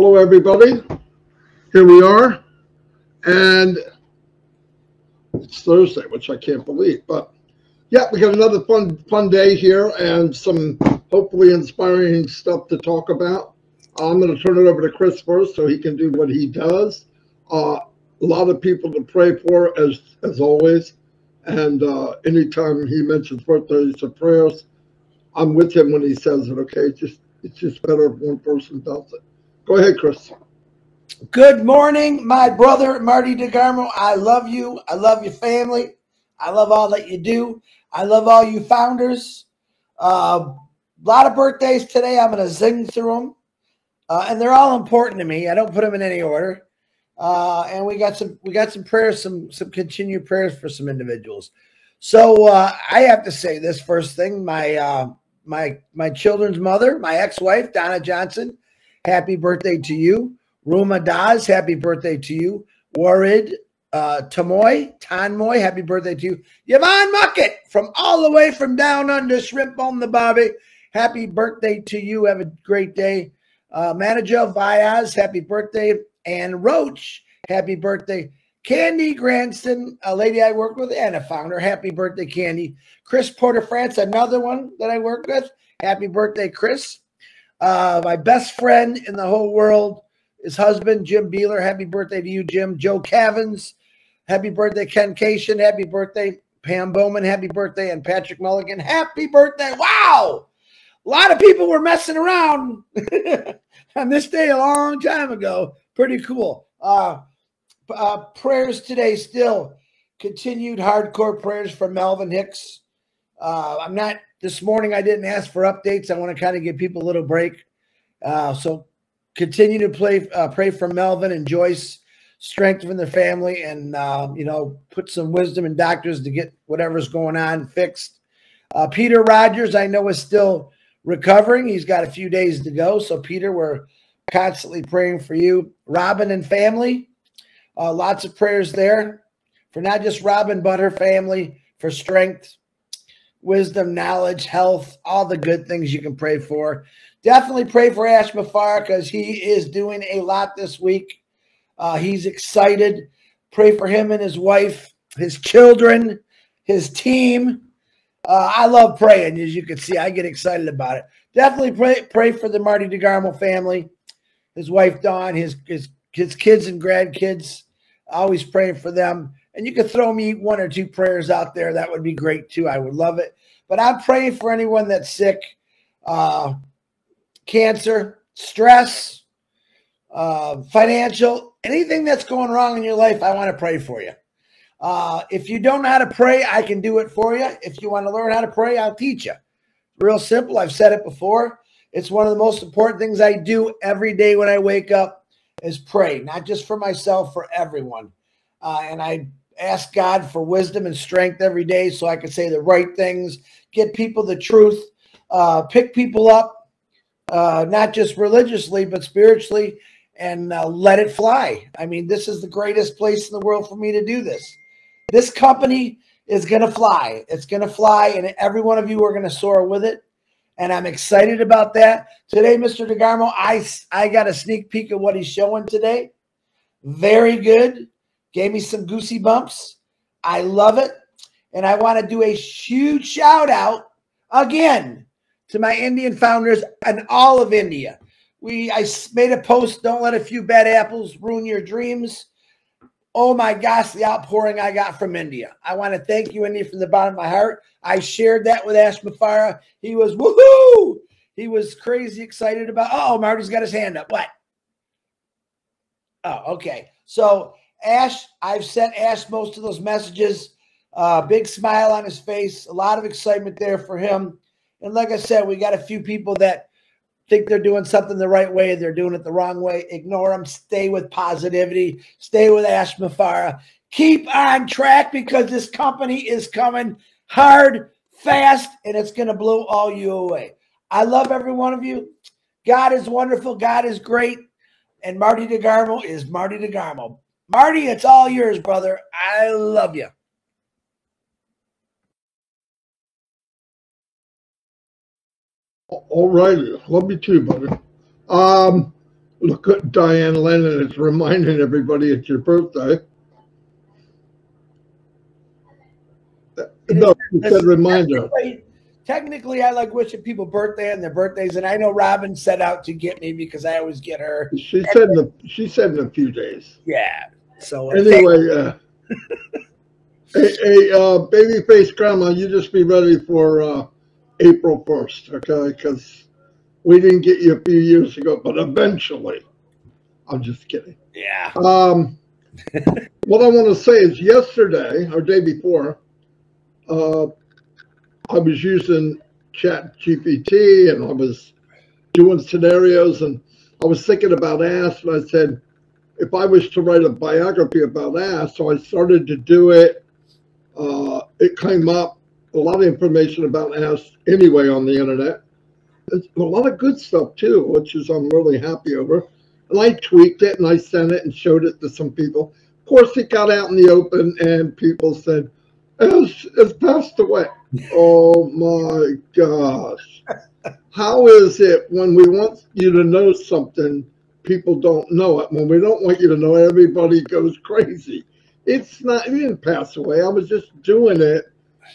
Hello, everybody. Here we are. And it's Thursday, which I can't believe. But yeah, we got another fun, fun day here and some hopefully inspiring stuff to talk about. I'm going to turn it over to Chris first so he can do what he does. Uh, a lot of people to pray for, as as always. And uh, anytime he mentions birthdays or prayers, I'm with him when he says it. Okay, it's just it's just better if one person does it. Go ahead, Chris. Good morning, my brother Marty DeGarmo. I love you. I love your family. I love all that you do. I love all you founders. A uh, lot of birthdays today. I'm going to zing through them, uh, and they're all important to me. I don't put them in any order. Uh, and we got some we got some prayers, some some continued prayers for some individuals. So uh, I have to say this first thing. My uh, my my children's mother, my ex-wife Donna Johnson, happy birthday to you. Ruma Daz, happy birthday to you. Warid uh, Tamoy, Tanmoy, happy birthday to you. Yvonne Muckett from all the way from down under Shrimp on the Bobby. Happy birthday to you. Have a great day. Uh, Manager Viaz, happy birthday. And Roach, happy birthday. Candy Granston, a lady I work with and a founder. Happy birthday, Candy. Chris Porter France, another one that I work with. Happy birthday, Chris. Uh, my best friend in the whole world, his husband, Jim Beeler. Happy birthday to you, Jim. Joe Cavins. Happy birthday, Ken Cation. Happy birthday, Pam Bowman. Happy birthday, and Patrick Mulligan. Happy birthday. Wow. A lot of people were messing around on this day a long time ago. Pretty cool. Uh, uh, prayers today still continued hardcore prayers for Melvin Hicks. Uh, I'm not this morning. I didn't ask for updates. I want to kind of give people a little break. Uh, so continue to play, uh, pray for Melvin and Joyce, strengthen their family, and uh, you know put some wisdom in doctors to get whatever's going on fixed. Uh, Peter Rogers, I know, is still recovering. He's got a few days to go. So Peter, we're constantly praying for you. Robin and family, uh, lots of prayers there for not just Robin, but her family, for strength, wisdom, knowledge, health, all the good things you can pray for. Definitely pray for Ash Mufareh because he is doing a lot this week. Uh, he's excited. Pray for him and his wife, his children, his team. Uh, I love praying, as you can see. I get excited about it. Definitely pray pray for the Marty DeGarmo family, his wife Dawn, his his his kids and grandkids always praying for them. And you could throw me one or two prayers out there. That would be great too. I would love it. But I'm praying for anyone that's sick, uh, cancer, stress, uh, financial, anything that's going wrong in your life. I want to pray for you. Uh, if you don't know how to pray, I can do it for you. If you want to learn how to pray, I'll teach you. Real simple. I've said it before. It's one of the most important things I do every day when I wake up is pray, not just for myself, for everyone. Uh, and I ask God for wisdom and strength every day so I can say the right things, get people the truth, uh, pick people up, uh, not just religiously, but spiritually, and uh, let it fly. I mean, this is the greatest place in the world for me to do this. This company is going to fly. It's going to fly, and every one of you are going to soar with it and I'm excited about that. Today, Mr. DeGarmo, I, I got a sneak peek of what he's showing today. Very good. Gave me some goosey bumps. I love it. And I want to do a huge shout out again to my Indian founders and all of India. We I made a post, don't let a few bad apples ruin your dreams. Oh my gosh, the outpouring I got from India. I want to thank you, India, from the bottom of my heart. I shared that with Ash Mufareh. He was woohoo! He was crazy excited about. Oh, Marty's got his hand up. What? Oh, okay. So Ash, I've sent Ash most of those messages. Uh, big smile on his face, a lot of excitement there for him. And like I said, we got a few people that think they're doing something the right way, they're doing it the wrong way. Ignore them. Stay with positivity. Stay with Ash Mufareh. Keep on track because this company is coming hard, fast, and it's going to blow all you away. I love every one of you. God is wonderful. God is great. And Marty DeGarmo is Marty DeGarmo. Marty, it's all yours, brother. I love you. All righty. Love you too, buddy. Um, Look at Diane Lennon. It's reminding everybody it's your birthday. No, you said reminder. Technically, I like wishing people birthday and their birthdays, and I know Robin set out to get me because I always get her. She said in a, she said in a few days. Yeah. So Anyway, uh, hey, hey uh, babyface grandma, you just be ready for uh, April first, okay? Because we didn't get you a few years ago, but eventually. I'm just kidding. yeah. Um, what I want to say is yesterday or day before, uh, I was using Chat GPT and I was doing scenarios and I was thinking about Ash and I said, if I was to write a biography about Ash, so I started to do it. Uh, it came up a lot of information about us anyway on the internet. It's a lot of good stuff too, which is I'm really happy over. And I tweaked it and I sent it and showed it to some people. Of course, it got out in the open and people said, it's, it's passed away. oh my gosh. How is it when we want you to know something, people don't know it? When we don't want you to know, everybody goes crazy. It's not, it didn't pass away. I was just doing it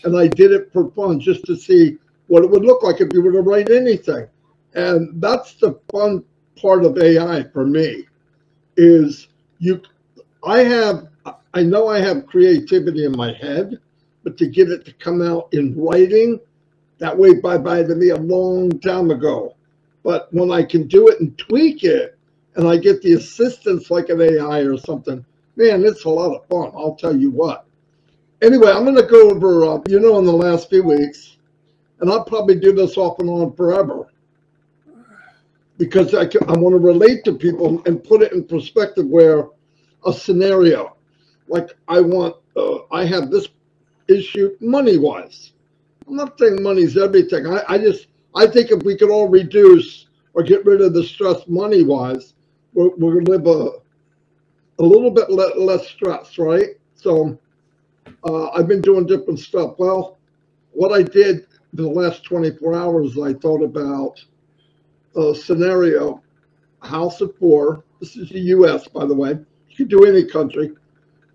and I did it for fun just to see what it would look like if you were to write anything. And that's the fun part of AI for me is you I have I know I have creativity in my head, but to get it to come out in writing, that way bye bye to me a long time ago. But when I can do it and tweak it and I get the assistance like an AI or something, man, it's a lot of fun. I'll tell you what. Anyway, I'm going to go over, uh, you know, in the last few weeks, and I'll probably do this off and on forever because I, I want to relate to people and put it in perspective where a scenario like I want, uh, I have this issue money wise. I'm not saying money's everything. I, I just, I think if we could all reduce or get rid of the stress money wise, we're, we're going to live a, a little bit le- less stress, right? So uh, I've been doing different stuff. Well, what I did the last 24 hours, I thought about a scenario, house of four. This is the U.S., by the way. You can do any country,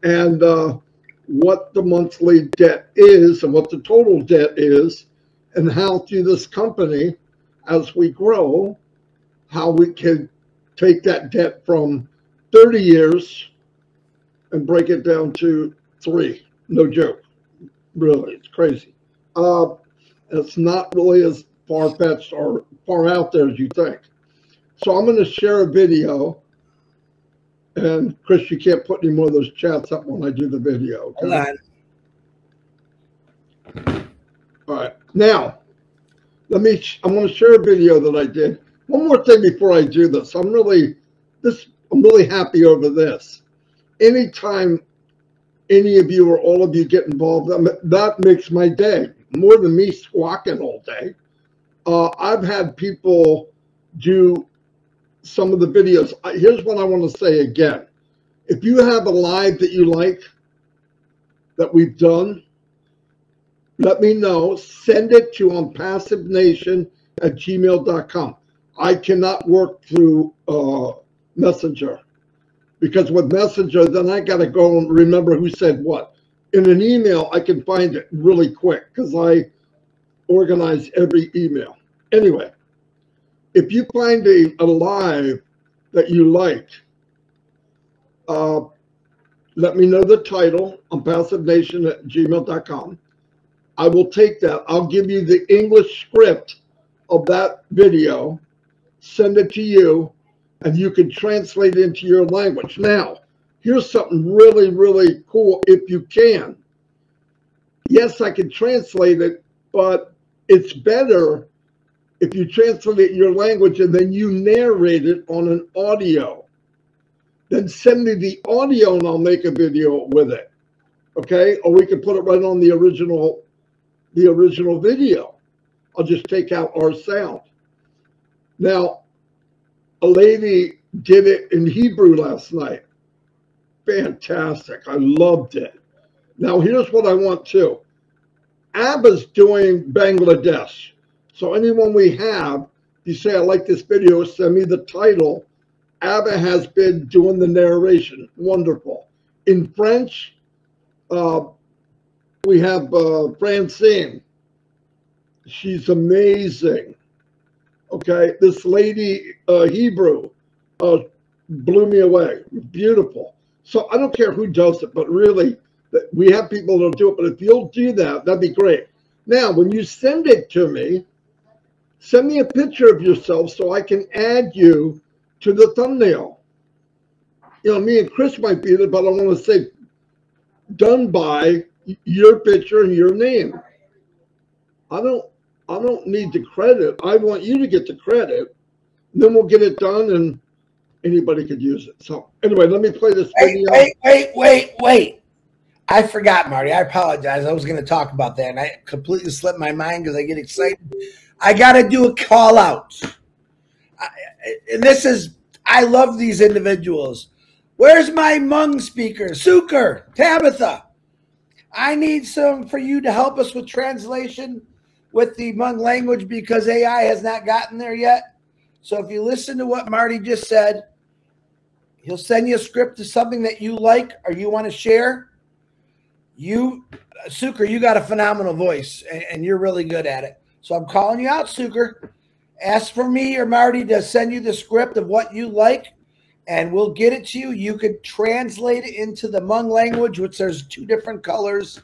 and uh, what the monthly debt is, and what the total debt is, and how through this company, as we grow, how we can take that debt from 30 years and break it down to three. No joke. Really, it's crazy. Uh, it's not really as far fetched or far out there as you think. So I'm going to share a video. And Chris, you can't put any more of those chats up when I do the video. Okay? All right. Now, let me, I'm going to share a video that I did. One more thing before I do this. I'm really, this, I'm really happy over this. Anytime any of you or all of you get involved, that makes my day more than me squawking all day. Uh, I've had people do some of the videos. Here's what I want to say again. If you have a live that you like that we've done, let me know. Send it to on passivenation at gmail.com. I cannot work through uh, Messenger because with Messenger, then I got to go and remember who said what. In an email, I can find it really quick because I organize every email. Anyway, if you find a, a live that you like, uh, let me know the title on passivenation at gmail.com. I will take that. I'll give you the English script of that video, send it to you, and you can translate it into your language. Now, here's something really, really cool if you can. Yes, I can translate it, but it's better if you translate it in your language and then you narrate it on an audio. Then send me the audio and I'll make a video with it. Okay? Or we can put it right on the original the original video. I'll just take out our sound. Now, a lady did it in Hebrew last night. Fantastic. I loved it. Now, here's what I want too. ABBA's doing Bangladesh. So anyone we have, you say, I like this video, send me the title Abba has been doing the narration. Wonderful. In French, uh, we have uh, Francine. She's amazing. Okay, this lady uh, Hebrew uh, blew me away. Beautiful. So I don't care who does it, but really, we have people that'll do it. But if you'll do that, that'd be great. Now, when you send it to me, send me a picture of yourself so I can add you to the thumbnail. You know, me and Chris might be there, but I want to say done by your picture and your name. I don't I don't need the credit. I want you to get the credit. Then we'll get it done and anybody could use it. So anyway, let me play this wait, video. Wait, wait, wait, wait. I forgot, Marty. I apologize. I was going to talk about that, and I completely slipped my mind because I get excited. I got to do a call out. I, and this is, I love these individuals. Where's my Hmong speaker? Suker, Tabitha. I need some for you to help us with translation with the Hmong language because AI has not gotten there yet. So if you listen to what Marty just said, he'll send you a script to something that you like or you want to share. You, Suker, you got a phenomenal voice and, and you're really good at it. So I'm calling you out, Suker. Ask for me or Marty to send you the script of what you like and we'll get it to you. You could translate it into the Hmong language, which there's two different colors.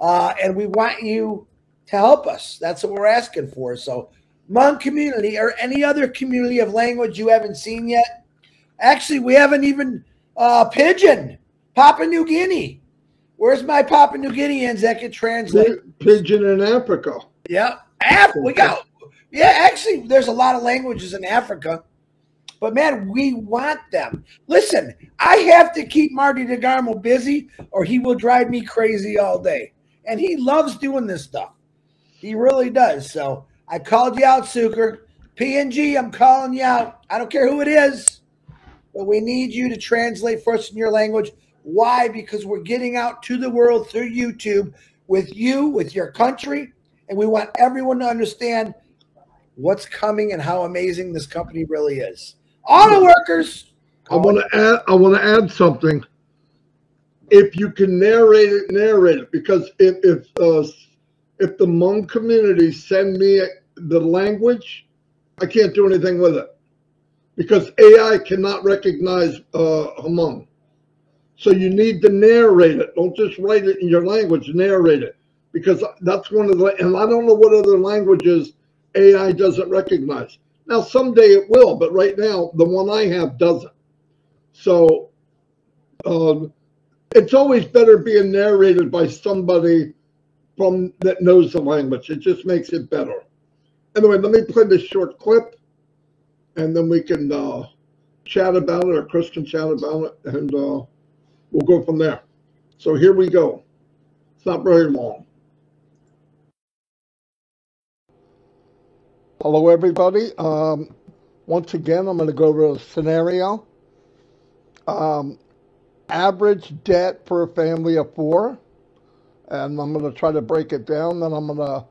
Uh, and we want you to help us. That's what we're asking for. So, Hmong community or any other community of language you haven't seen yet. Actually, we haven't even uh, Pidgin, Papua New Guinea. Where's my Papua New Guineans that can translate? Pidgin in Africa. Yeah, Af- we got. Yeah, actually, there's a lot of languages in Africa. But man, we want them. Listen, I have to keep Marty DeGarmo busy or he will drive me crazy all day. And he loves doing this stuff. He really does. So I called you out, Suker. PNG, I'm calling you out. I don't care who it is, but we need you to translate for us in your language. Why? Because we're getting out to the world through YouTube with you, with your country, and we want everyone to understand what's coming and how amazing this company really is. Auto workers. I want to add. I want to add something. If you can narrate it, narrate it because if if uh, if the Hmong community send me the language, I can't do anything with it because AI cannot recognize uh, Hmong. So you need to narrate it. Don't just write it in your language. Narrate it because that's one of the. And I don't know what other languages AI doesn't recognize. Now, someday it will, but right now, the one I have doesn't. So um, it's always better being narrated by somebody from that knows the language. It just makes it better. Anyway, let me play this short clip, and then we can uh, chat about it, or Chris can chat about it, and uh, we'll go from there. So here we go. It's not very long. Hello, everybody. Um, once again, I'm going to go over a scenario. Um, average debt for a family of four. And I'm going to try to break it down. Then I'm going to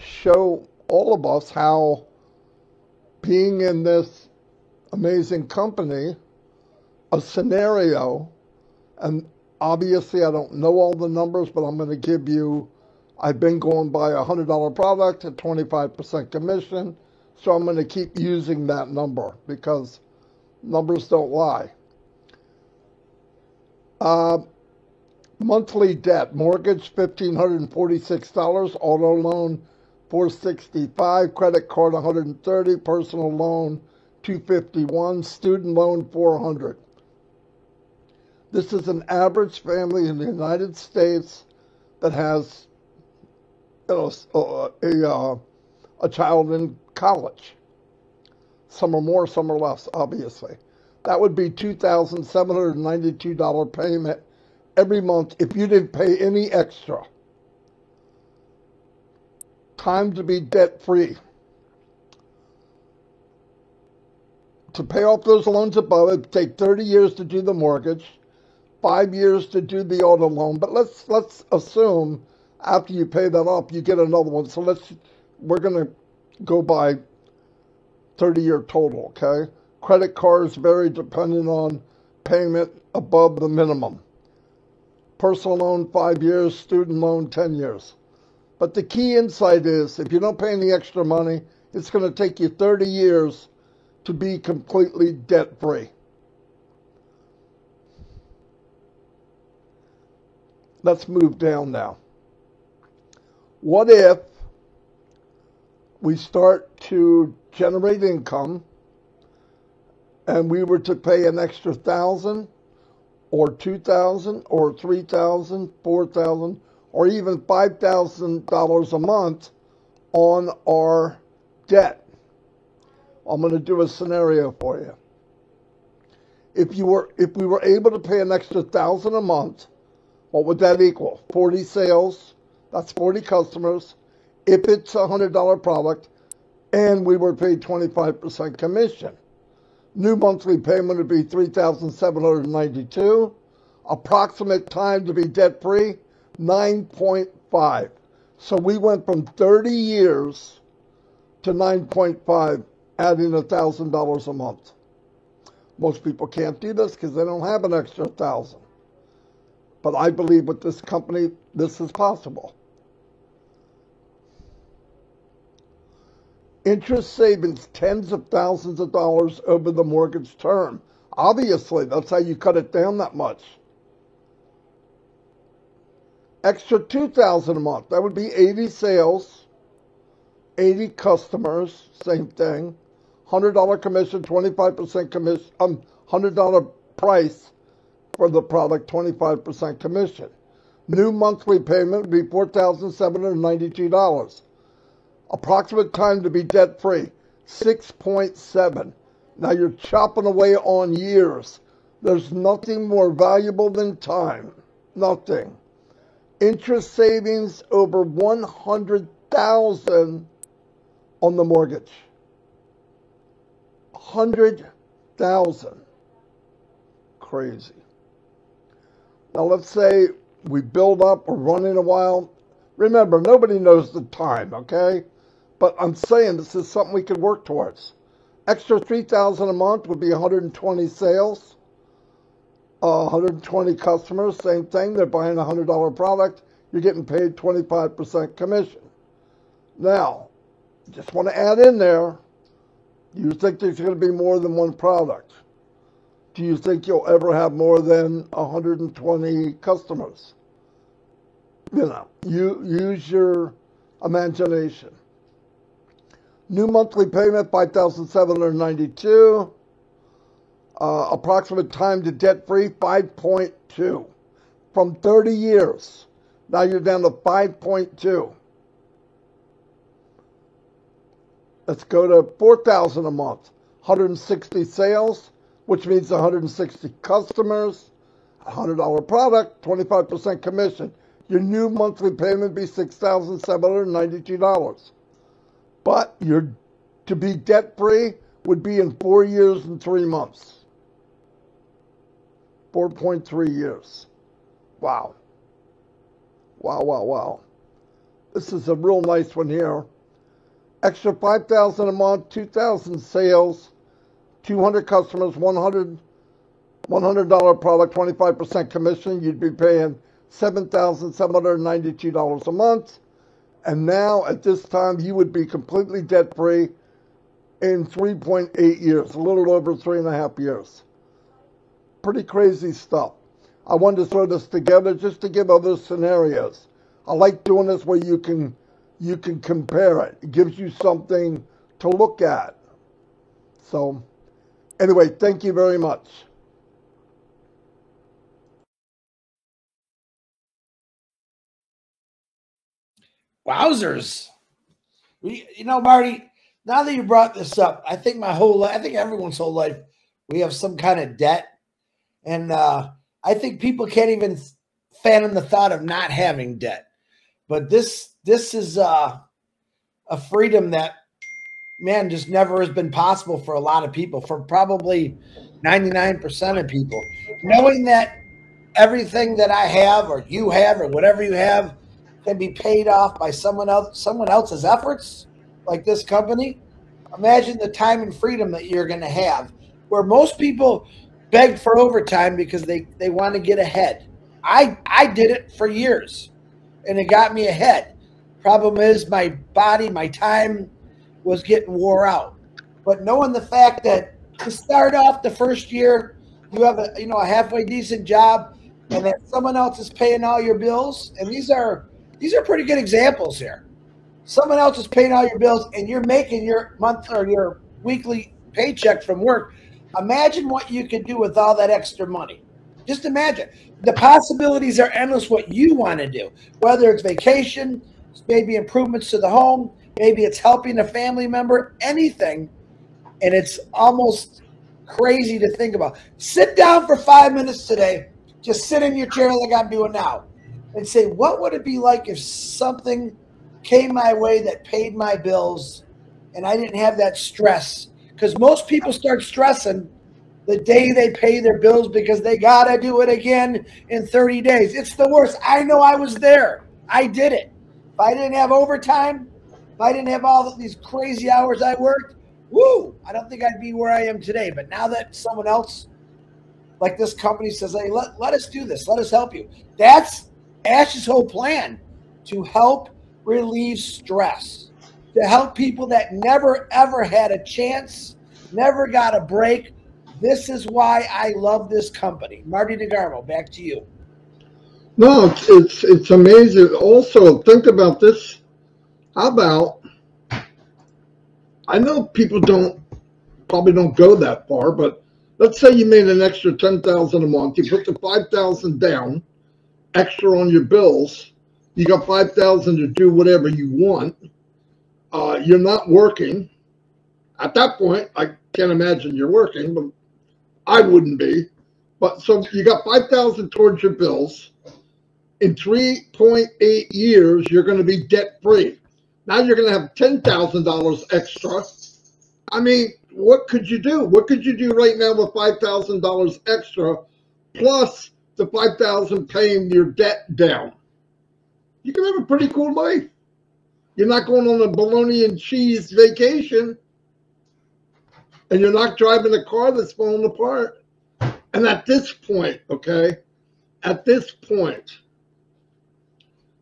show all of us how being in this amazing company, a scenario, and obviously I don't know all the numbers, but I'm going to give you I've been going by a $100 product at 25% commission. So I'm going to keep using that number because numbers don't lie. Uh, monthly debt, mortgage $1,546, auto loan 465, credit card 130, personal loan 251, student loan 400. This is an average family in the United States that has uh, a, uh, a child in college. Some are more, some are less, obviously. That would be $2,792 payment every month if you didn't pay any extra. Time to be debt free. To pay off those loans above, it take 30 years to do the mortgage, five years to do the auto loan. But let's let's assume after you pay that off, you get another one. So let's, we're going to go by 30 year total, okay? Credit cards vary depending on payment above the minimum. Personal loan, five years, student loan, 10 years. But the key insight is if you don't pay any extra money, it's going to take you 30 years to be completely debt free. Let's move down now. What if we start to generate income and we were to pay an extra thousand or two thousand or three thousand, four thousand, or even five thousand dollars a month on our debt. I'm going to do a scenario for you. If you were if we were able to pay an extra thousand a month, what would that equal? 40 sales, that's 40 customers. If it's a hundred dollar product, and we were paid 25% commission. New monthly payment would be 3,792. Approximate time to be debt free, 9.5. So we went from 30 years to 9.5, adding $1,000 a month. Most people can't do this because they don't have an extra thousand. But I believe with this company, this is possible. Interest savings tens of thousands of dollars over the mortgage term. Obviously, that's how you cut it down that much. Extra 2000 a month. That would be 80 sales, 80 customers, same thing. $100 commission, 25% commission, um, $100 price for the product, 25% commission. New monthly payment would be $4,792. Approximate time to be debt free 6.7. Now you're chopping away on years. There's nothing more valuable than time. Nothing. Interest savings over 100,000 on the mortgage. 100,000. Crazy. Now let's say we build up, we're running a while. Remember, nobody knows the time, okay? But I'm saying this is something we could work towards. Extra 3000 a month would be 120 sales, uh, 120 customers, same thing. They're buying a $100 product. You're getting paid 25% commission. Now, just want to add in there, you think there's going to be more than one product? Do you think you'll ever have more than 120 customers? You know, you use your imagination. New monthly payment, 5792 uh, Approximate time to debt free, 5.2. From 30 years, now you're down to 5.2. Let's go to 4000 a month. 160 sales, which means 160 customers, $100 product, 25% commission. Your new monthly payment be $6,792. But you're to be debt free would be in four years and three months. 4.3 years. Wow. Wow, wow, wow. This is a real nice one here. Extra 5000 a month, 2000 sales, 200 customers, 100 $100 product, 25% commission. You'd be paying $7,792 a month. And now at this time, you would be completely debt free in 3.8 years, a little over three and a half years. Pretty crazy stuff. I wanted to throw this together just to give other scenarios. I like doing this where you can you can compare it. It gives you something to look at. So anyway, thank you very much. Wowzers. We, you know, Marty, now that you brought this up, I think my whole life, I think everyone's whole life, we have some kind of debt. And uh, I think people can't even fathom the thought of not having debt. But this, this is uh, a freedom that, man, just never has been possible for a lot of people, for probably 99% of people. Knowing that everything that I have or you have or whatever you have can be paid off by someone else someone else's efforts like this company imagine the time and freedom that you're going to have where most people beg for overtime because they, they want to get ahead. I I did it for years and it got me ahead. Problem is my body, my time was getting wore out. But knowing the fact that to start off the first year, you have a you know a halfway decent job and that someone else is paying all your bills, and these are these are pretty good examples here. Someone else is paying all your bills and you're making your month or your weekly paycheck from work. Imagine what you could do with all that extra money. Just imagine. The possibilities are endless what you want to do, whether it's vacation, maybe improvements to the home, maybe it's helping a family member, anything. And it's almost crazy to think about. Sit down for five minutes today. Just sit in your chair like I'm doing now and say, what would it be like if something came my way that paid my bills and I didn't have that stress? Because most people start stressing the day they pay their bills because they got to do it again in 30 days. It's the worst. I know I was there. I did it. If I didn't have overtime, if I didn't have all these crazy hours I worked, woo, I don't think I'd be where I am today. But now that someone else, like this company, says, hey, let, let us do this, let us help you. That's Ash's whole plan to help relieve stress, to help people that never, ever had a chance, never got a break, this is why I love this company. Marty DeGarmo, back to you. No, it's, it's it's amazing. Also, think about this. How about I know people don't probably don't go that far, but let's say you made an extra ten thousand a month. You put the five thousand down, extra on your bills. You got five thousand to do whatever you want. Uh, you're not working. At that point, I can't imagine you're working, but I wouldn't be. But so you got 5000 towards your bills. In 3.8 years, you're going to be debt free. Now you're going to have $10,000 extra. I mean, what could you do? What could you do right now with $5,000 extra plus the 5000 paying your debt down? You can have a pretty cool life. You're not going on a bologna and cheese vacation and you're not driving a car that's falling apart. And at this point, okay, at this point,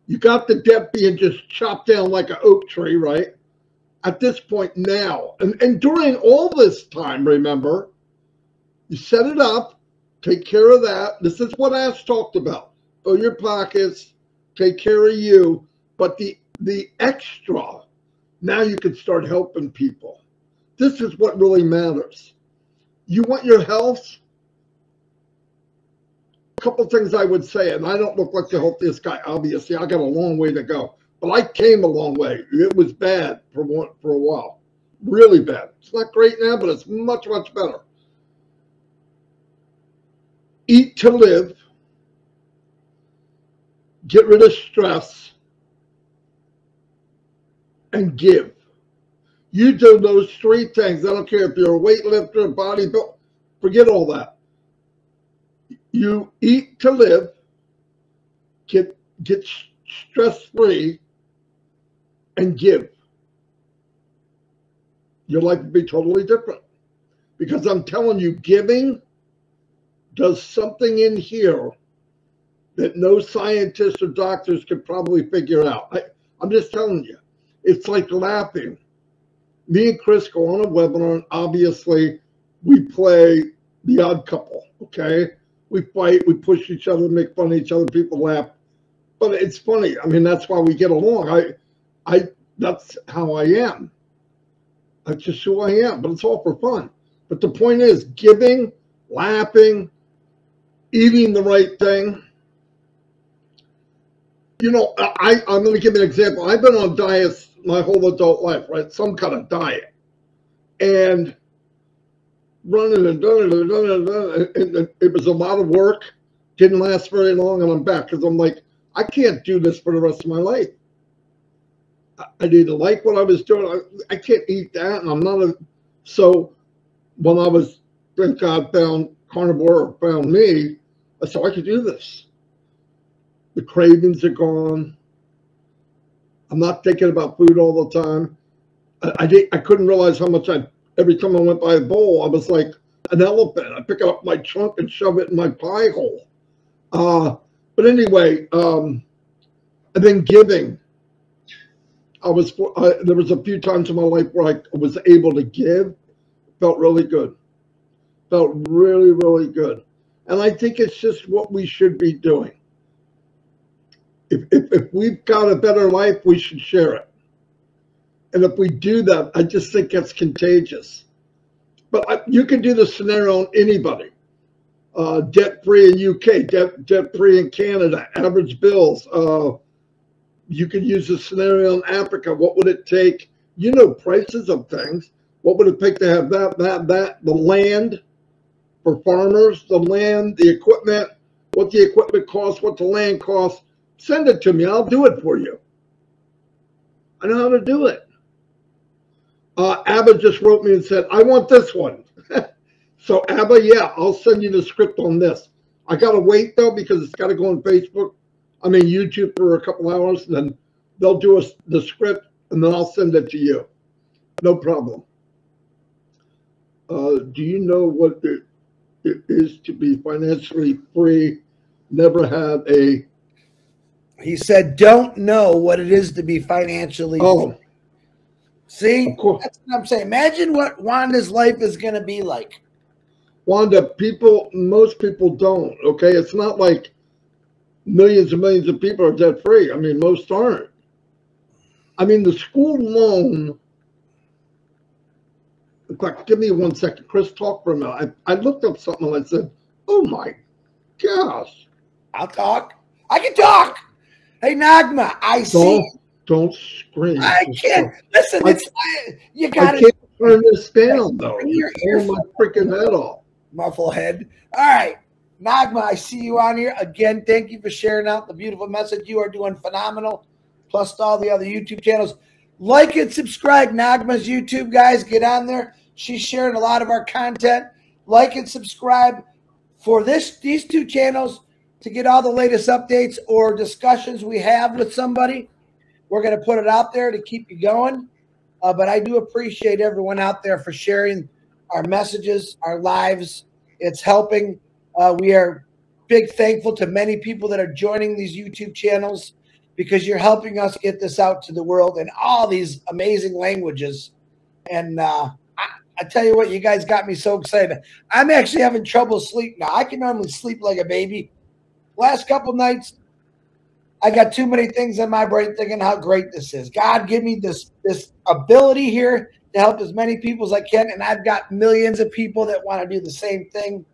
you got the debt being just chopped down like an oak tree, right? At this point now, and, and during all this time, remember, you set it up, take care of that. This is what Ash talked about. Fill your pockets, take care of you. But the the extra, now you can start helping people. This is what really matters. You want your health? A couple things I would say, and I don't look like the healthiest guy, obviously. I got a long way to go. But I came a long way. It was bad for one, for a while. Really bad. It's not great now, but it's much, much better. Eat to live. Get rid of stress. And give. You do those three things. I don't care if you're a weightlifter, bodybuilder, forget all that. You eat to live, get get stress free, and give. Your life will be totally different. Because I'm telling you, giving does something in here that no scientists or doctors could probably figure out. I, I'm just telling you, it's like laughing me and Chris go on a webinar, and obviously we play the odd couple. Okay, we fight, we push each other, make fun of each other, people laugh, but it's funny. I mean, that's why we get along. I, I, that's how I am. That's just who I am. But it's all for fun. But the point is, giving, laughing, eating the right thing. You know, I, I'm going to give an example. I've been on diets my whole adult life, right? Some kind of diet. And running and it and it and. And it was a lot of work. Didn't last very long. And I'm back because I'm like, I can't do this for the rest of my life. I didn't like what I was doing. I, I can't eat that. And I'm not a. So when I was, thank God, found carnivore found me, Said, I could do this. The cravings are gone I'm not thinking about food all the time. I, I, did, I couldn't realize how much I, every time I went by a bowl, I was like, an elephant. I pick up my trunk and shove it in my pie hole. Uh, but anyway, um, and then giving. I was I, there was a few times in my life where I was able to give, felt really good, felt really really good, and I think it's just what we should be doing. If if, if we've got a better life, we should share it, and if we do that, I just think that's contagious. But I, you can do the scenario on anybody. Uh, debt free in UK, debt debt free in Canada, average bills. Uh, you could use the scenario in Africa. What would it take? You know, prices of things. What would it take to have that, that, that, the land for farmers, the land, the equipment, what the equipment costs, what the land costs? Send it to me. I'll do it for you. I know how to do it. Uh, Abba just wrote me and said, I want this one. so, Abba, yeah, I'll send you the script on this. I got to wait, though, because it's got to go on Facebook I mean, YouTube for a couple hours, and then they'll do us the script, and then I'll send it to you. No problem. Uh, do you know what it is to be financially free? Never had a. He said, "Don't know what it is to be financially." Oh, free. see, that's what I'm saying. Imagine what Wanda's life is going to be like. Wanda, people, most people don't. Okay, it's not like millions and millions of people are debt free. I mean, most aren't. I mean, the school loan. Give me one second. Chris, talk for a minute. I, I looked up something and I said, oh my gosh. I'll talk. I can talk. Hey, Nagma, I don't, see. Don't scream. I can't. Listen, I, it's, you got to. I turn this down, though. Your ear my freaking head off. Muffle head. All right. Nagma, I see you on here again. Thank you for sharing out the beautiful message. You are doing phenomenal. Plus all the other YouTube channels. Like and subscribe. Nagma's YouTube, guys. Get on there. She's sharing a lot of our content. Like and subscribe for this these two channels to get all the latest updates or discussions we have with somebody. We're going to put it out there to keep you going. Uh, but I do appreciate everyone out there for sharing our messages, our lives. It's helping uh, we are big thankful to many people that are joining these YouTube channels because you're helping us get this out to the world in all these amazing languages. And uh, I, tell you what, you guys got me so excited. I'm actually having trouble sleeping now. I can normally sleep like a baby. Last couple nights, I got too many things in my brain thinking how great this is. God, give me this this ability here to help as many people as I can, and I've got millions of people that want to do the same thing.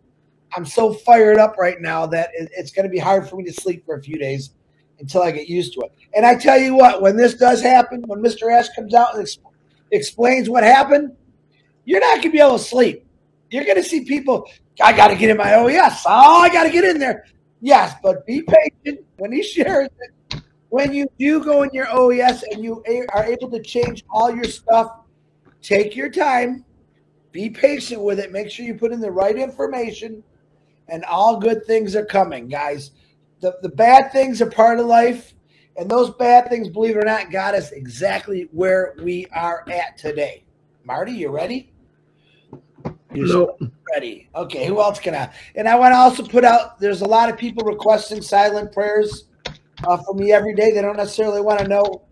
I'm so fired up right now that it's going to be hard for me to sleep for a few days until I get used to it. And I tell you what, when this does happen, when Mr. Ash comes out and explains what happened, you're not going to be able to sleep. You're going to see people, I got to get in my OES. Oh, I got to get in there. Yes, but be patient when he shares it. When you do go in your OES and you are able to change all your stuff, take your time, be patient with it, make sure you put in the right information and all good things are coming, guys. The, the bad things are part of life, and those bad things, believe it or not, got us exactly where we are at today. Marty, you ready? You're no. ready. Okay, who else can I? And I want to also put out there's a lot of people requesting silent prayers uh, from me every day. They don't necessarily want to know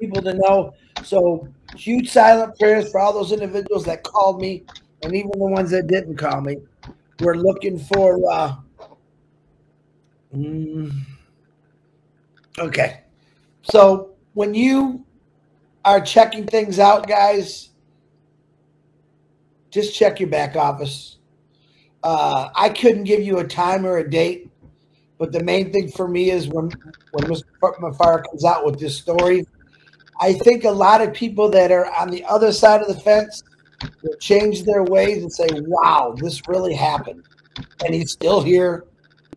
people to know. So, huge silent prayers for all those individuals that called me and even the ones that didn't call me. We're looking for. Uh, mm, okay, so when you are checking things out, guys, just check your back office. Uh, I couldn't give you a time or a date, but the main thing for me is when when Mr. Mufareh comes out with this story. I think a lot of people that are on the other side of the fence will change their ways and say, wow, this really happened. And he's still here.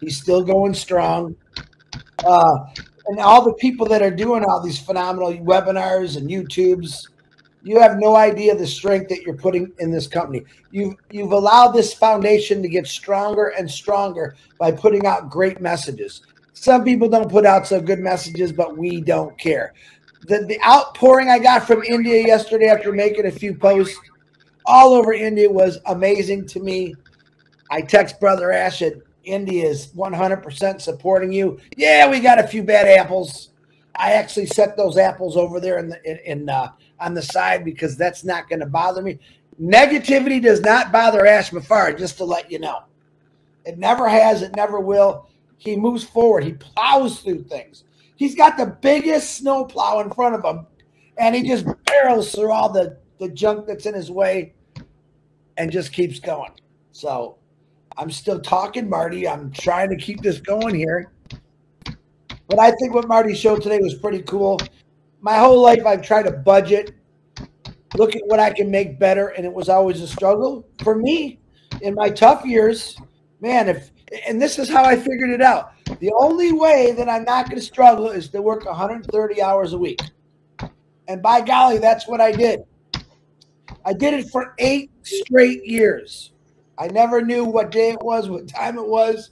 He's still going strong. Uh, and all the people that are doing all these phenomenal webinars and YouTubes, you have no idea the strength that you're putting in this company. You've you've allowed this foundation to get stronger and stronger by putting out great messages. Some people don't put out so good messages, but we don't care. The the outpouring I got from India yesterday after making a few posts all over India was amazing to me. I text Brother Ash that India is 100% supporting you. Yeah, we got a few bad apples. I actually set those apples over there in the in, in uh, on the side because that's not going to bother me. Negativity does not bother Ash Mufareh, just to let you know. It never has. It never will. He moves forward. He plows through things. He's got the biggest snow plow in front of him, and he just barrels through all the, the junk that's in his way and just keeps going. So I'm still talking, Marty. I'm trying to keep this going here. But I think what Marty showed today was pretty cool. My whole life, I've tried to budget, look at what I can make better, and it was always a struggle for me in my tough years. Man, if and this is how I figured it out. The only way that I'm not going to struggle is to work 130 hours a week. And by golly, that's what I did. I did it for eight straight years. I never knew what day it was, what time it was,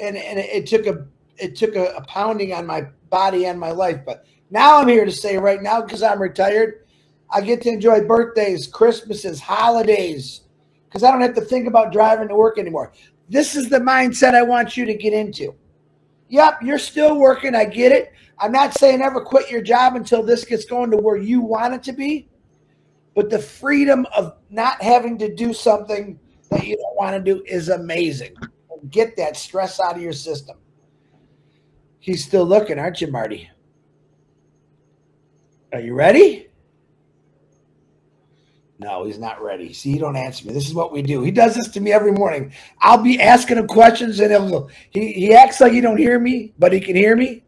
and, and it, it took a it took a, a pounding on my body and my life. But now I'm here to say right now, because I'm retired, I get to enjoy birthdays, Christmases, holidays, because I don't have to think about driving to work anymore. This is the mindset I want you to get into. Yep, you're still working. I get it. I'm not saying ever quit your job until this gets going to where you want it to be. But the freedom of not having to do something that you don't want to do is amazing. Get that stress out of your system. He's still looking, aren't you, Marty? Are you ready? No, he's not ready. See, you don't answer me. This is what we do. He does this to me every morning. I'll be asking him questions and he'll he, he acts like he don't hear me, but he can hear me.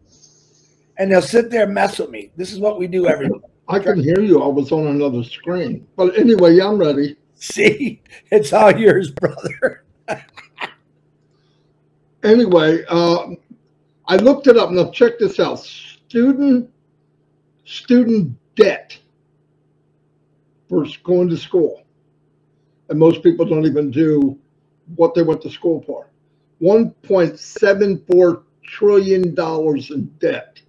And he'll sit there and mess with me. This is what we do every. I can hear you. I was on another screen. But anyway, I'm ready. See, it's all yours, brother. anyway, uh, I looked it up. Now check this out. Student student debt for going to school. And most people don't even do what they went to school for. $1.74 trillion in debt.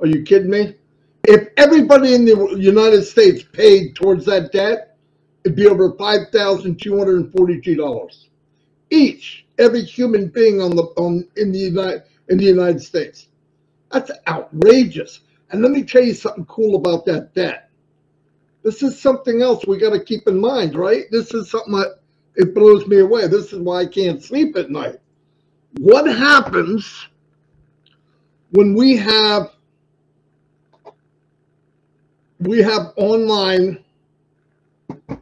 Are you kidding me? If everybody in the United States paid towards that debt, it'd be over $5,242 each every human being on the on in the United in the United States. That's outrageous. And let me tell you something cool about that debt. This is something else we got to keep in mind, right? This is something that it blows me away. This is why I can't sleep at night. What happens when we have we have online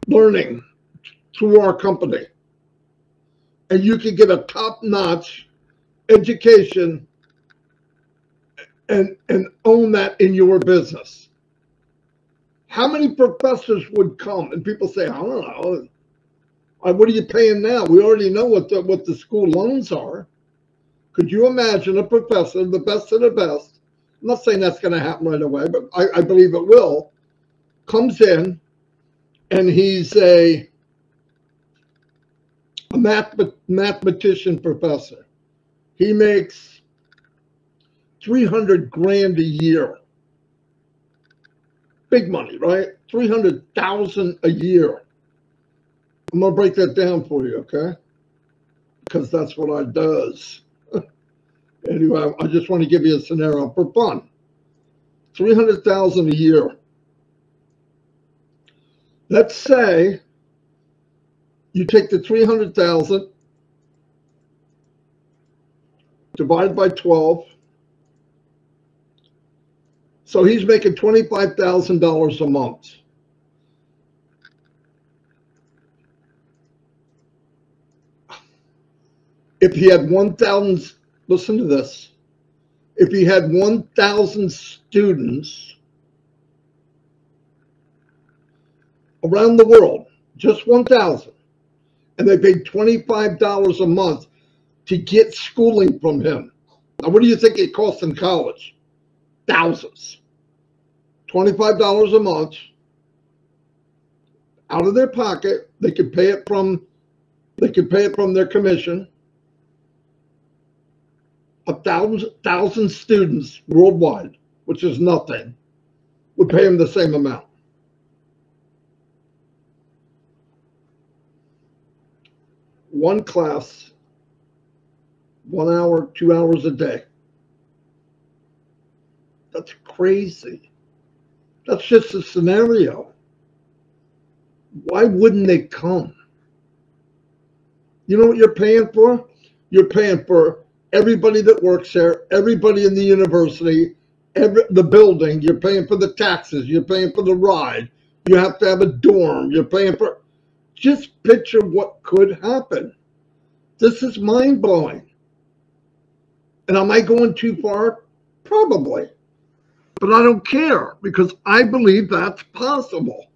learning through our company? and you can get a top-notch education and and own that in your business. How many professors would come and people say, I don't know, what are you paying now? We already know what the what the school loans are. Could you imagine a professor, the best of the best? I'm not saying that's going to happen right away, but I, I believe it will. Comes in and he's a a math, mathematician professor. He makes 300 grand a year. Big money, right? 300,000 a year. I'm going to break that down for you, okay? Because that's what I does. anyway, I just want to give you a scenario for fun. 300,000 a year. Let's say you take the 300,000 divided by 12. So he's making $25,000 a month. If he had 1,000, listen to this. If he had 1,000 students around the world, just 1,000, and they paid $25 a month to get schooling from him. Now, what do you think it costs in college? Thousands. $25 a month out of their pocket. They could pay it from they could pay it from their commission. A thousand thousand students worldwide, which is nothing, would pay them the same amount. One class, one hour, two hours a day. That's crazy. That's just a scenario. Why wouldn't they come? You know what you're paying for? You're paying for everybody that works there, everybody in the university, every the building. You're paying for the taxes. You're paying for the ride. You have to have a dorm. You're paying for. Just picture what could happen. This is mind blowing. And am I going too far? Probably. But I don't care because I believe that's possible.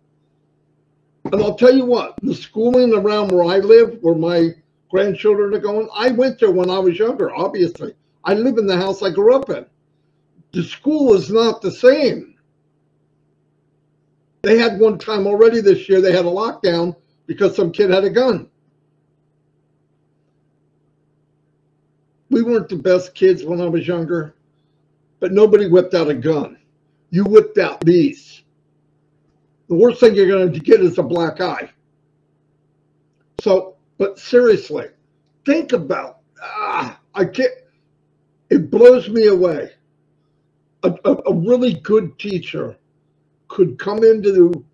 And I'll tell you what, the schooling around where I live, where my grandchildren are going, I went there when I was younger, obviously. I live in the house I grew up in. The school is not the same. They had one time already this year, they had a lockdown because some kid had a gun. We weren't the best kids when I was younger, but nobody whipped out a gun. You whipped out these. The worst thing you're going to get is a black eye. So, but seriously, think about, ah, I can't, it blows me away. A, a, a really good teacher could come into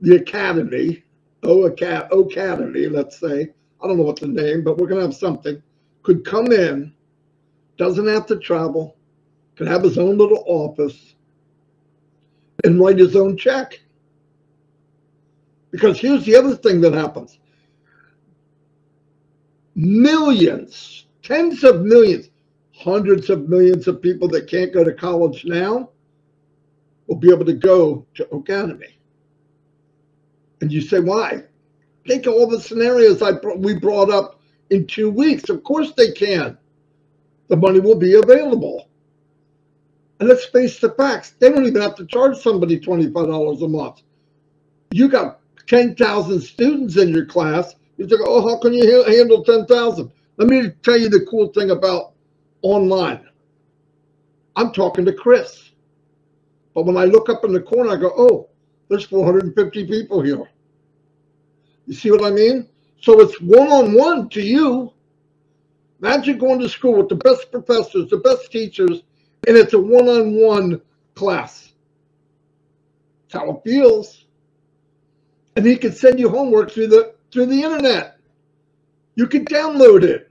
the academy, O Academy, let's say. I don't know what the name, but we're going to have something. Could come in, doesn't have to travel, can have his own little office, and write his own check. Because here's the other thing that happens millions, tens of millions, hundreds of millions of people that can't go to college now will be able to go to Academy. And you say, why? Think of all the scenarios I we brought up in two weeks. Of course they can. The money will be available. And let's face the facts. They don't even have to charge somebody $25 a month. You got 10,000 students in your class. You think, oh, how can you handle 10,000? Let me tell you the cool thing about online. I'm talking to Chris. But when I look up in the corner, I go, oh, there's 450 people here. You see what I mean? So it's one-on-one to you. Imagine going to school with the best professors, the best teachers, and it's a one-on-one class. That's how it feels. And he can send you homework through the through the internet. You can download it.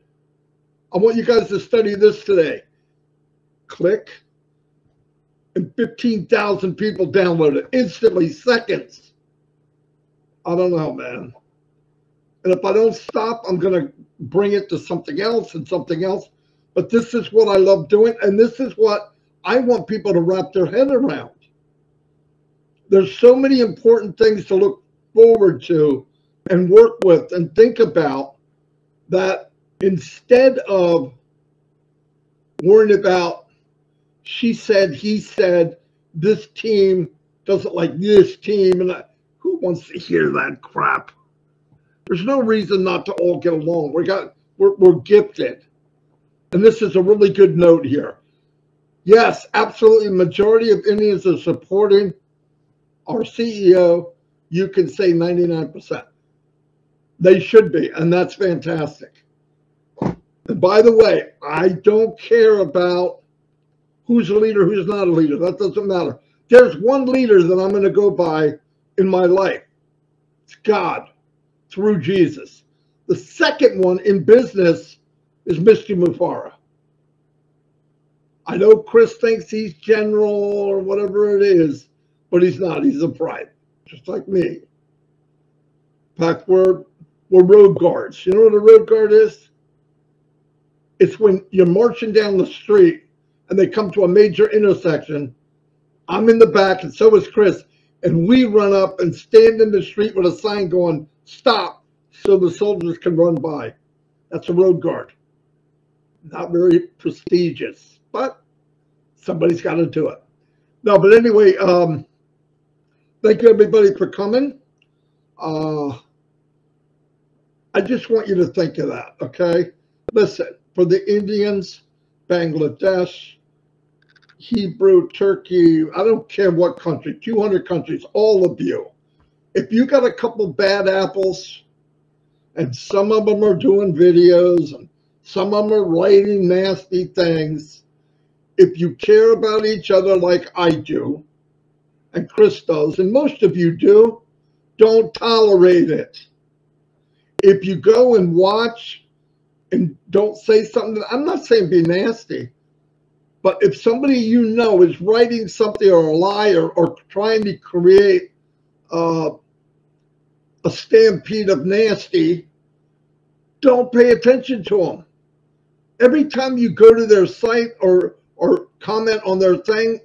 I want you guys to study this today. Click and 15,000 people download it instantly, seconds. I don't know, man. And if I don't stop, I'm going to bring it to something else and something else. But this is what I love doing. And this is what I want people to wrap their head around. There's so many important things to look forward to and work with and think about that instead of worrying about she said, he said, this team doesn't like this team. And I, who wants to hear that crap? There's no reason not to all get along. We got we're, we're gifted. And this is a really good note here. Yes, absolutely. Majority of Indians are supporting our CEO. You can say 99%. They should be, and that's fantastic. And by the way, I don't care about who's a leader, who's not a leader. That doesn't matter. There's one leader that I'm going to go by in my life. It's God through Jesus. The second one in business is Mr. Mufareh. I know Chris thinks he's general or whatever it is, but he's not. He's a private, just like me. In fact, we're, we're road guards. You know what a road guard is? It's when you're marching down the street and they come to a major intersection. I'm in the back, and so is Chris. And we run up and stand in the street with a sign going, stop, so the soldiers can run by. That's a road guard. Not very prestigious, but somebody's got to do it. No, but anyway, um, thank you everybody for coming. Uh, I just want you to think of that, okay? Listen, for the Indians, Bangladesh, Hebrew, Turkey, I don't care what country, 200 countries, all of you. If you got a couple bad apples and some of them are doing videos, and some of them are writing nasty things. If you care about each other like I do, and Chris does, and most of you do, don't tolerate it. If you go and watch and don't say something, I'm not saying be nasty, but if somebody you know is writing something or a lie or, or trying to create uh, a stampede of nasty, don't pay attention to them. Every time you go to their site or or comment on their thing,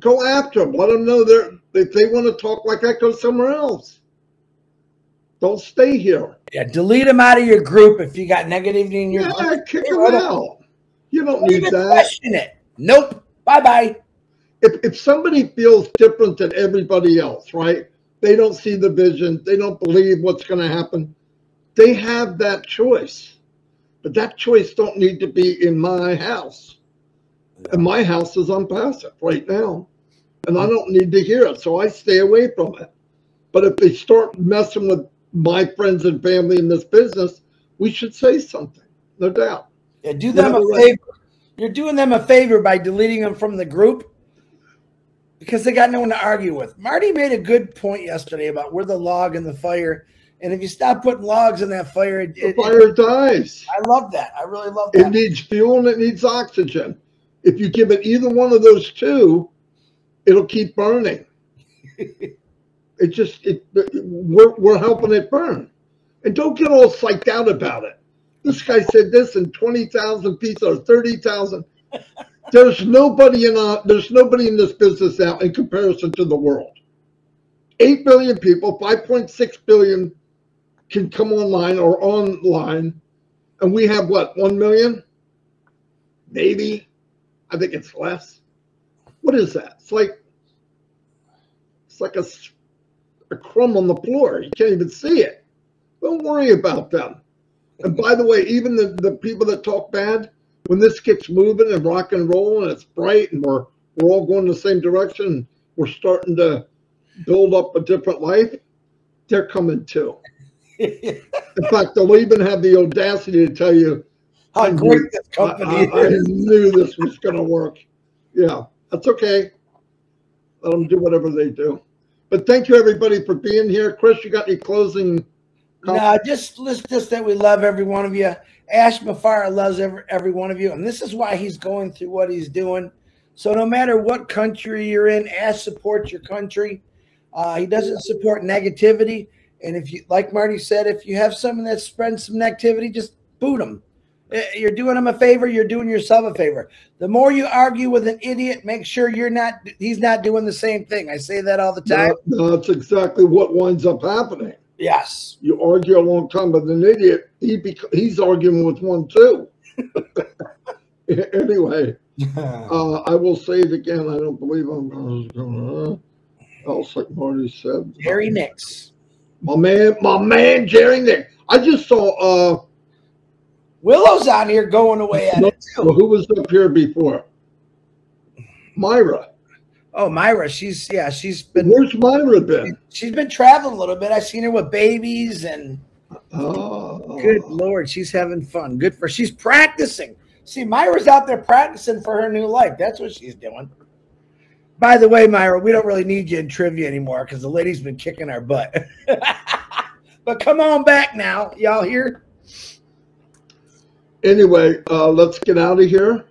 go after them. Let them know they're if they want to talk like that, go somewhere else. Don't stay here. Yeah, delete them out of your group if you got negativity in your Yeah, life. kick them out. You don't need that. question it. Nope. Bye bye. If, if somebody feels different than everybody else, right? They don't see the vision, they don't believe what's going to happen. They have that choice. But that choice don't need to be in my house. And my house is ONPASSIVE right now. And I don't need to hear it, so I stay away from it. But if they start messing with my friends and family in this business, we should say something, no doubt. Yeah, do them a Whatever way. favor. You're doing them a favor by deleting them from the group because they got no one to argue with. Marty made a good point yesterday about we're the log in the fire. And if you stop putting logs in that fire, it, The it- fire dies. I love that. I really love that. It needs fuel and it needs oxygen. If you give it either one of those two, it'll keep burning. it just it we're we're helping it burn. And don't get all psyched out about it. This guy said this in twenty thousand pieces or thirty thousand. There's nobody in a, there's nobody in this business now in comparison to the world. Eight billion people, five point six billion can come online or online, and we have what one million? Maybe. I think it's less. What is that? It's like it's like a, a crumb on the floor. You can't even see it. Don't worry about them. And by the way, even the, the people that talk bad, when this gets moving and rock and roll and it's bright and we're we're all going the same direction, we're starting to build up a different life, they're coming too. In fact, they'll even have the audacity to tell you, How I great knew- this company I- I is. knew this was going to work. Yeah, that's okay. Let them do whatever they do. But thank you, everybody, for being here. Chris, you got any closing? No, just let's just that we love every one of you. Ash Mufareh loves every every one of you, and this is why he's going through what he's doing. So no matter what country you're in, Ash supports your country. Uh, he doesn't support negativity, and if you, like Marty said, if you have someone that spreads some negativity, just boot them. You're doing him a favor. You're doing yourself a favor. The more you argue with an idiot, make sure you're not. He's not doing the same thing. I say that all the time. No, that's exactly what winds up happening. Yes. You argue a long time with an idiot, he bec- he's arguing with one too. anyway, uh, I will say it again. I don't believe I'm going to. Else, like Marty said, Jerry Nix. my man, my man, Jerry Nick. I just saw. uh Willow's on here going away at No, it well, who was up here before? Myra. Oh, Myra, she's yeah, she's been Where's Myra been? she's been traveling a little bit. I've seen her with babies and Oh, good lord, she's having fun. Good for she's practicing. See, Myra's out there practicing for her new life. That's what she's doing. By the way, Myra, we don't really need you in trivia anymore because the lady's been kicking our butt. but come on back now, y'all here. Anyway, uh, let's get out of here.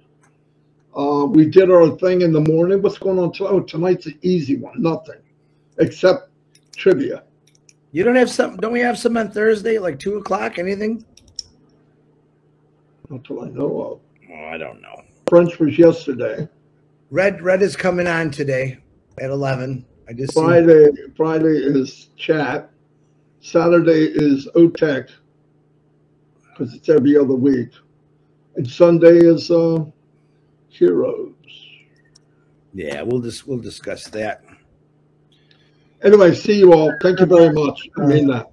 Uh, we did our thing in the morning. What's going on? tonight? Oh, tonight's an easy one. Nothing except trivia. You don't have something? Don't we have some on Thursday, like two o'clock? Anything? Not till I know of. Oh, I don't know. French was yesterday. Red Red is coming on today at eleven. I just seen- Friday, Friday is chat. Saturday is OTEC because it's every other week, and Sunday is uh, Heroes. Yeah, we'll just we'll discuss that. Anyway, see you all. Thank you very much. I mean that.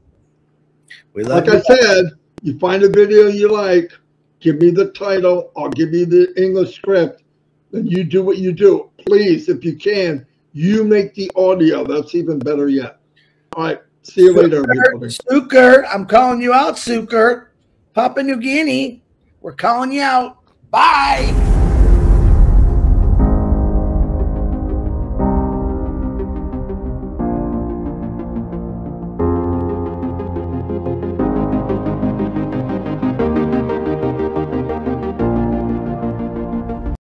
We love Like I said, you find a video you like, give me the title, I'll give you the English script, then you do what you do. Please, if you can, you make the audio. That's even better yet. All right. See you later, everybody. Suker, I'm calling you out, Suker. Papua New Guinea, we're calling you out. Bye.